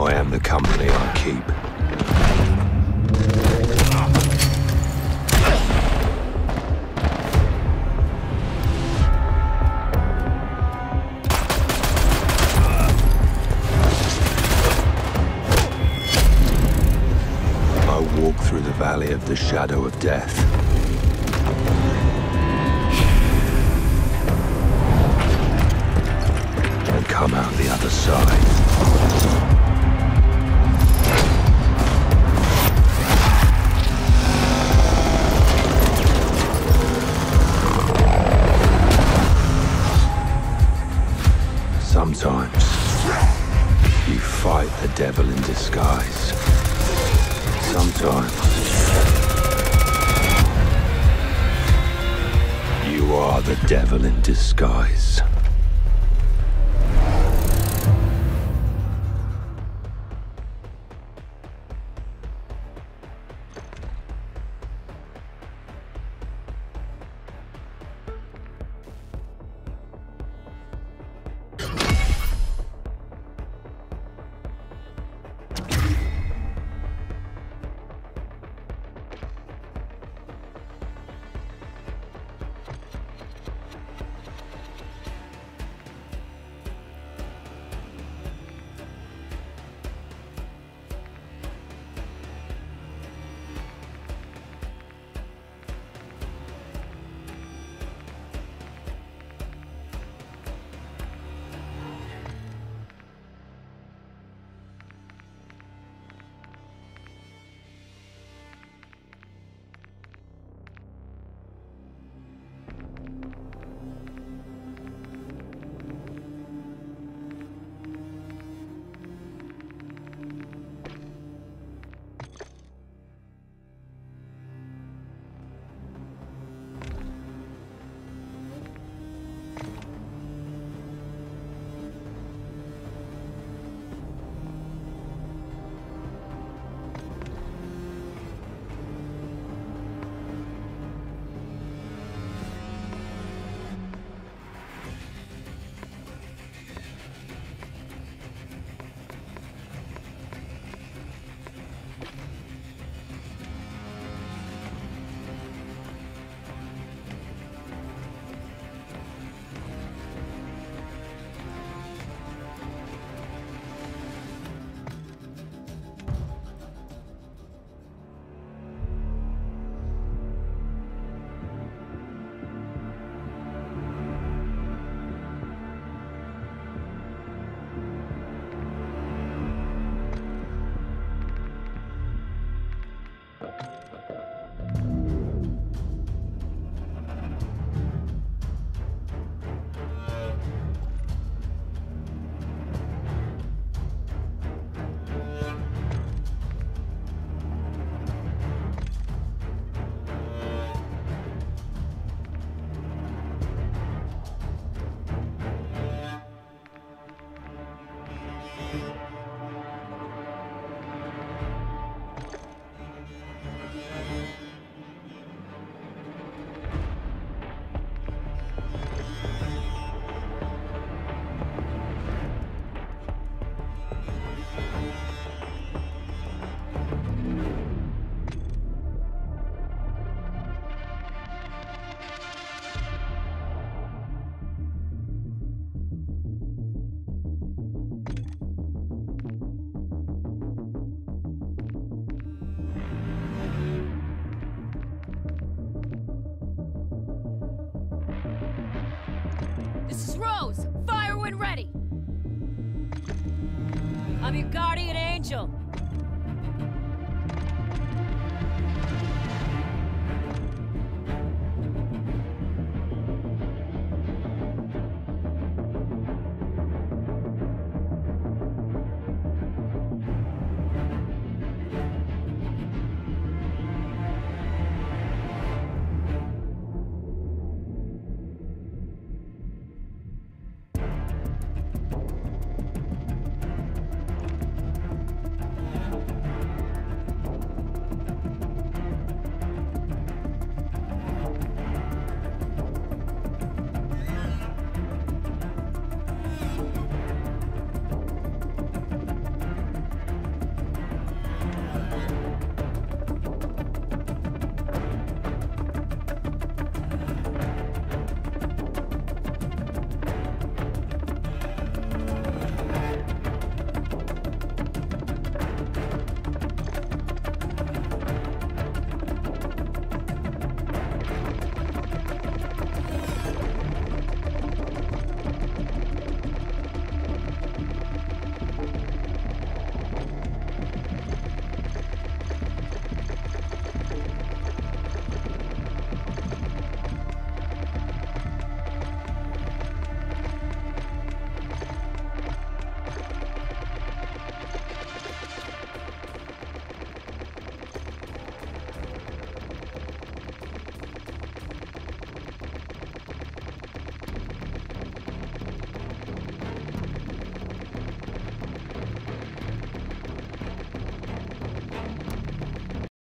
I am the company I keep. I walk through the valley of the shadow of death. Come out the other side. Sometimes you fight the devil in disguise. Sometimes you are the devil in disguise. This is Rose. Fire when ready. I'm your guardian angel.